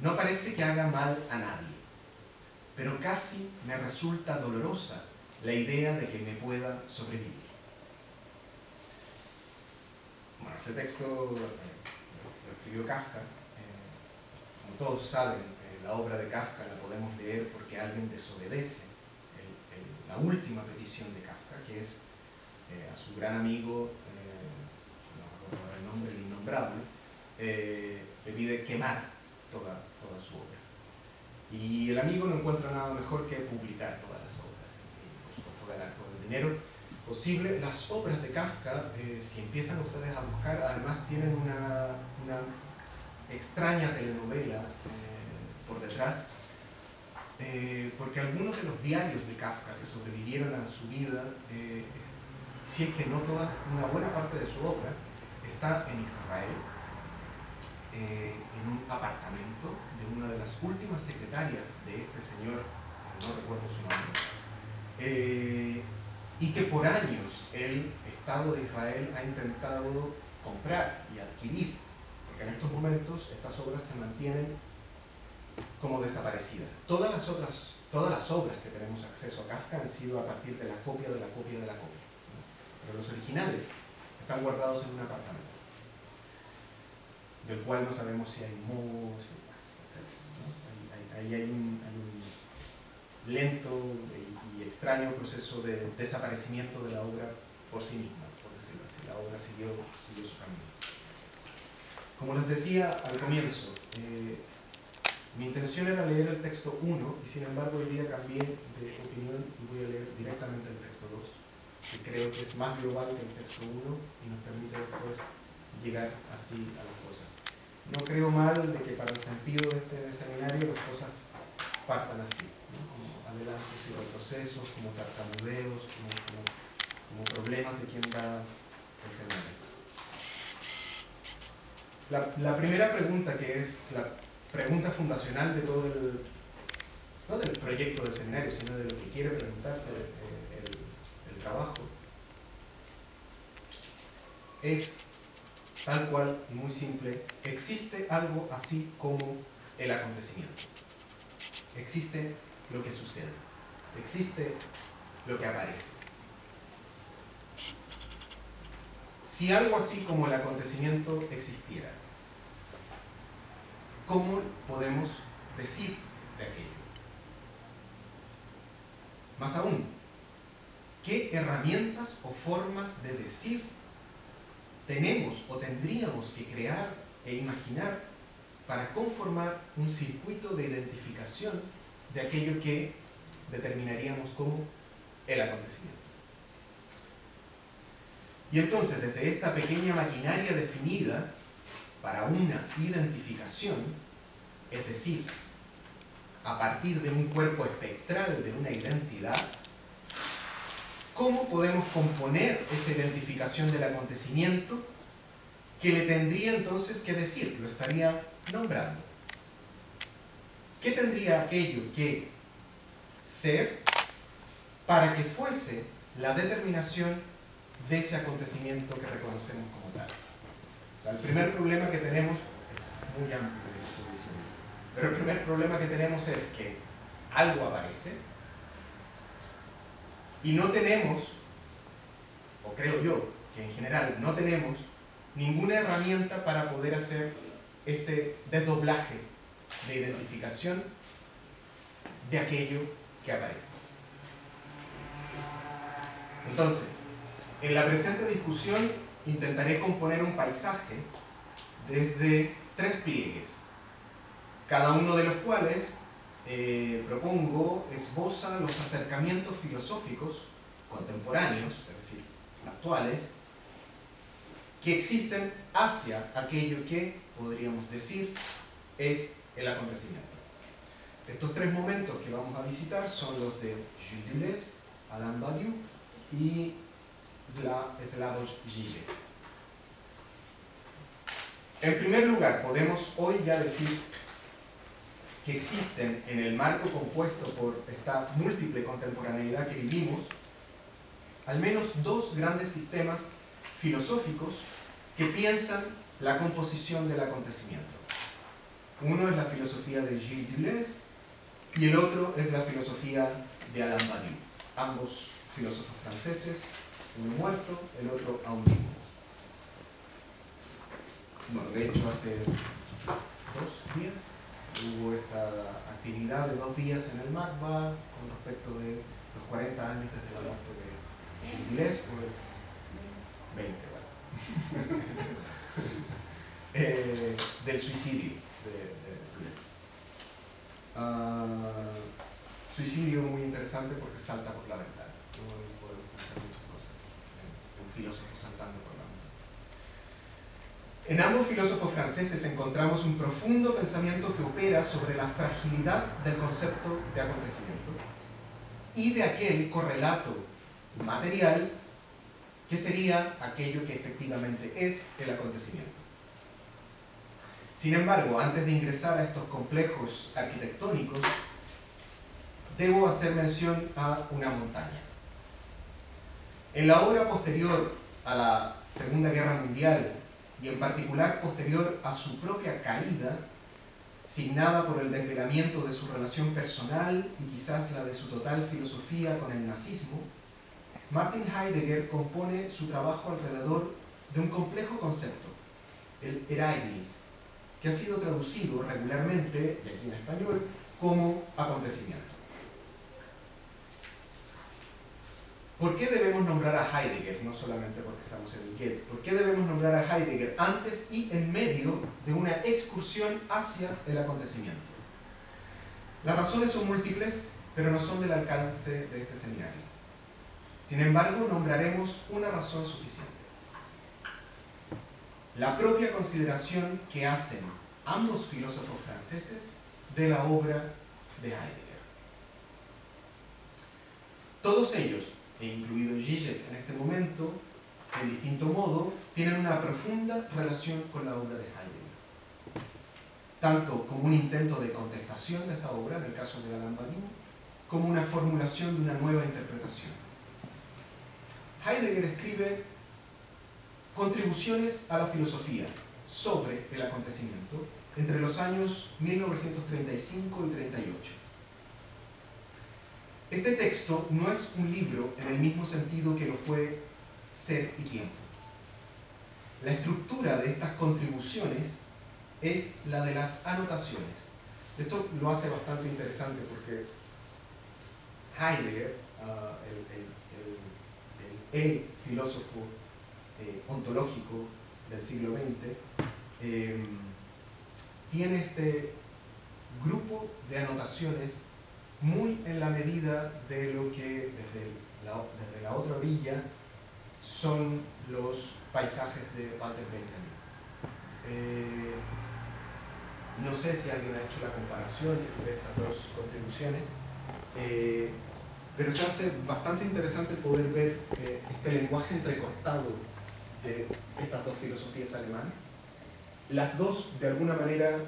no parece que haga mal a nadie, pero casi me resulta dolorosa la idea de que me pueda sobrevivir. Bueno, este texto lo escribió Kafka. Eh, como todos saben, eh, la obra de Kafka la podemos leer porque alguien desobedece la última petición de Kafka, que es eh, a su gran amigo, no recuerdo el nombre, el innombrable, le pide quemar toda, toda su obra. Y el amigo no encuentra nada mejor que publicar todas las obras y por supuesto ganar todo el dinero posible. Las obras de Kafka, eh, si empiezan ustedes a buscar, además tienen una, una extraña telenovela eh, por detrás, eh, porque algunos de los diarios de Kafka que sobrevivieron a su vida, si es que no toda, una buena parte de su obra, está en Israel, en un apartamento de una de las últimas secretarias de este señor, no recuerdo su nombre, y que por años el Estado de Israel ha intentado comprar y adquirir, porque en estos momentos estas obras se mantienen como desaparecidas. Todas las otras, todas las obras que tenemos acceso a Kafka han sido a partir de la copia de la copia de la copia, pero los originales están guardados en un apartamento, del cual no sabemos si hay moho, etc. Ahí, hay, un, lento extraño proceso de desaparecimiento de la obra por sí misma, por decirlo así. La obra siguió, siguió su camino. Como les decía al comienzo, eh, mi intención era leer el texto 1 y sin embargo hoy día cambié de opinión y voy a leer directamente el texto 2, que creo que es más global que el texto 1 y nos permite después llegar así a las cosas. No creo mal de que para el sentido de este seminario las cosas partan así adelantos y retrocesos, como tartamudeos, como, problemas de quien da el seminario. La, primera pregunta, que es la pregunta fundacional de todo el, no del proyecto del seminario, sino de lo que quiere preguntarse el, el trabajo, es tal cual y muy simple, existe algo así como el acontecimiento. Existe lo que sucede. Existe lo que aparece. Si algo así como el acontecimiento existiera, ¿cómo podemos decir de aquello? Más aún, ¿qué herramientas o formas de decir tenemos o tendríamos que crear e imaginar para conformar un circuito de identificación de aquello que determinaríamos como el acontecimiento. Y entonces, desde esta pequeña maquinaria definida para una identificación, es decir, a partir de un cuerpo espectral de una identidad, ¿cómo podemos componer esa identificación del acontecimiento que le tendría entonces que decir? Lo estaría nombrando. ¿Qué tendría aquello que ser para que fuese la determinación de ese acontecimiento que reconocemos como tal? el primer problema que tenemos es muy amplio, pero el primer problema que tenemos es que algo aparece y no tenemos, o creo yo, que en general no tenemos ninguna herramienta para poder hacer este desdoblaje de identificación de aquello que aparece. Entonces, en la presente discusión intentaré componer un paisaje desde tres pliegues, cada uno de los cuales eh, propongo esboza los acercamientos filosóficos contemporáneos, es decir, actuales, que existen hacia aquello que, podríamos decir, es el acontecimiento. Estos tres momentos que vamos a visitar son los de Jules Deleuze, Alain Badiou y Slavoj Žižek. En primer lugar, podemos hoy ya decir que existen en el marco compuesto por esta múltiple contemporaneidad que vivimos, al menos dos grandes sistemas filosóficos que piensan la composición del acontecimiento. Uno es la filosofía de Gilles Deleuze y el otro es la filosofía de Alain Badiou. Ambos filósofos franceses, uno muerto, el otro aún vivo. Bueno, de hecho hace dos días hubo esta actividad de dos días en el MACBA con respecto de los 40 años desde la muerte de Gilles Deleuze, 20, bueno. eh, del suicidio de, de Deleuze. Ah, suicidio muy interesante porque salta por la ventana. No podemos pensar muchas cosas en un filósofo saltando por. En ambos filósofos franceses encontramos un profundo pensamiento que opera sobre la fragilidad del concepto de acontecimiento y de aquel correlato material que sería aquello que efectivamente es el acontecimiento. Sin embargo, antes de ingresar a estos complejos arquitectónicos, debo hacer mención a una montaña. En la obra posterior a la Segunda Guerra Mundial y en particular posterior a su propia caída, signada por el desvelamiento de su relación personal y quizás la de su total filosofía con el nazismo, Martin Heidegger compone su trabajo alrededor de un complejo concepto, el Ereignis, que ha sido traducido regularmente, y aquí en español, como acontecimiento. ¿Por qué debemos nombrar a Heidegger? No solamente porque estamos en Get. ¿Por qué debemos nombrar a Heidegger antes y en medio de una excursión hacia el acontecimiento? Las razones son múltiples, pero no son del alcance de este seminario. Sin embargo, nombraremos una razón suficiente. La propia consideración que hacen ambos filósofos franceses de la obra de Heidegger. Todos ellos e incluido Zizek en este momento, en distinto modo, tienen una profunda relación con la obra de Heidegger. Tanto como un intento de contestación de esta obra, en el caso de Alain Badiou, como una formulación de una nueva interpretación. Heidegger escribe contribuciones a la filosofía sobre el acontecimiento entre los años 1935 y 38 este texto no es un libro en el mismo sentido que lo fue Ser y Tiempo. La estructura de estas contribuciones es la de las anotaciones. Esto lo hace bastante interesante porque Heidegger, ah, el, filósofo eh, ontológico del siglo XX, em, tiene este grupo de anotaciones muy en la medida de lo que desde la, otra orilla son los paisajes de Walter Benjamin. Eh, no sé si alguien ha hecho la comparación de estas dos contribuciones, eh, pero se hace bastante interesante poder ver eh, este lenguaje entrecortado de estas dos filosofías alemanas. Las dos, de alguna manera,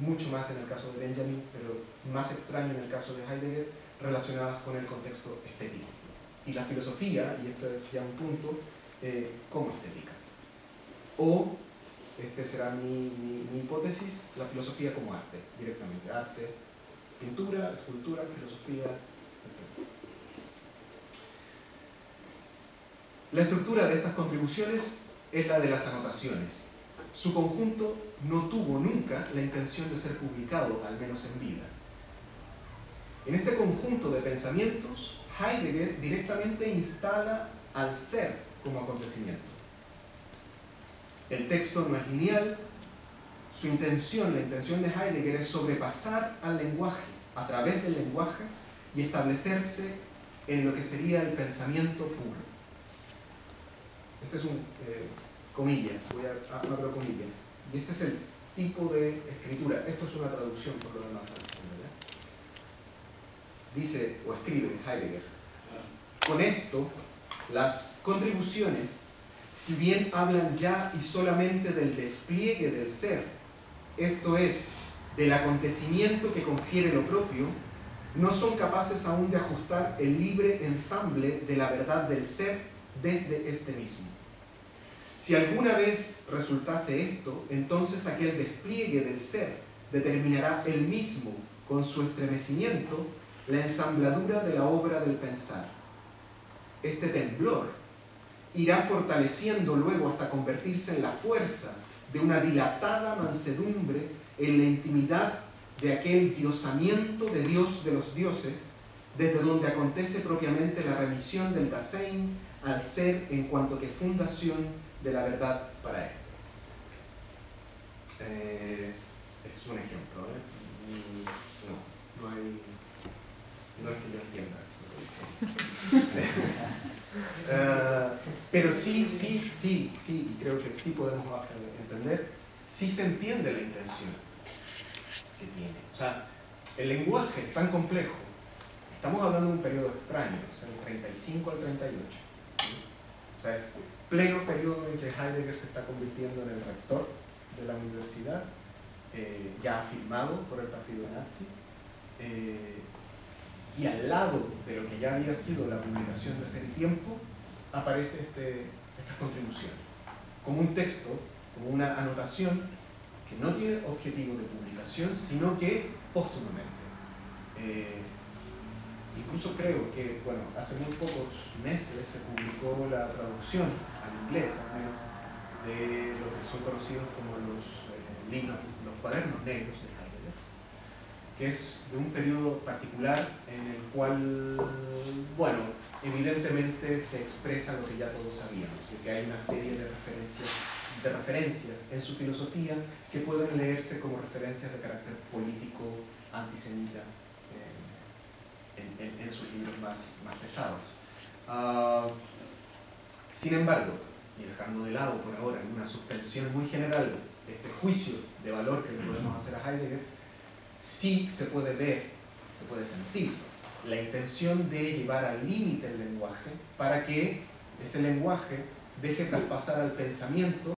mucho más en el caso de Benjamin, pero más extraño en el caso de Heidegger, relacionadas con el contexto estético. Y la filosofía, y esto es ya un punto, eh, como estética. O, este será mi, mi, hipótesis, la filosofía como arte, directamente. Arte, pintura, escultura, filosofía, etc. La estructura de estas contribuciones es la de las anotaciones. Su conjunto no tuvo nunca la intención de ser publicado, al menos en vida. En este conjunto de pensamientos, Heidegger directamente instala al ser como acontecimiento. El texto no es lineal, su intención, la intención de Heidegger es sobrepasar al lenguaje, a través del lenguaje, y establecerse en lo que sería el pensamiento puro. Este es un, eh, comillas, voy a, abro comillas, y este es el tipo de escritura. Esto es una traducción por lo demás. Dice o escribe Heidegger. Con esto, las contribuciones, si bien hablan ya y solamente del despliegue del ser, esto es, del acontecimiento que confiere lo propio, no son capaces aún de ajustar el libre ensamble de la verdad del ser desde este mismo Si alguna vez resultase esto, entonces aquel despliegue del ser determinará él mismo, con su estremecimiento, la ensambladura de la obra del pensar. Este temblor irá fortaleciendo luego hasta convertirse en la fuerza de una dilatada mansedumbre en la intimidad de aquel diosamiento de Dios de los dioses, desde donde acontece propiamente la remisión del Dasein al ser en cuanto que fundación de la verdad para él. Eh, es un ejemplo, ¿eh? No, no hay. No es que yo entienda uh, pero sí, sí, sí, sí, y creo que sí podemos entender, sí se entiende la intención que tiene. O sea, el lenguaje es tan complejo, estamos hablando de un periodo extraño, o sea, del 35 al 38. O sea, es pleno periodo en que Heidegger se está convirtiendo en el rector de la universidad eh, ya firmado por el partido nazi, eh, y al lado de lo que ya había sido la publicación de ese tiempo, aparece este, estas contribuciones, como un texto, como una anotación que no tiene objetivo de publicación, sino que póstumamente. Eh, incluso creo que, bueno, hace muy pocos meses se publicó la traducción al inglés, de lo que son conocidos como los libros cuadernos negros de Heidegger, que es de un periodo particular en el cual, bueno, evidentemente se expresa lo que ya todos sabíamos, de que hay una serie de referencias, de referencias en su filosofía que pueden leerse como referencias de carácter político antisemita libros más, más pesados. Uh, sin embargo, y dejando de lado por ahora una suspensión muy general este juicio de valor que le podemos hacer a Heidegger, sí se puede ver, se puede sentir la intención de llevar al límite el lenguaje para que ese lenguaje deje traspasar al pensamiento